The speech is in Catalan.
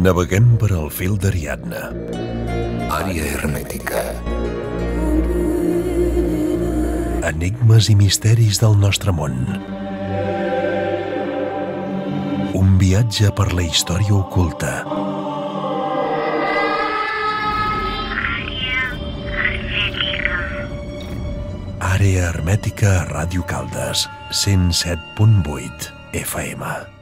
Naveguem per al fil d'Ariadna. Àrea hermètica. Enigmes i misteris del nostre món. Un viatge per la història oculta. Àrea hermètica a Ràdio Caldes, 107.8 FM.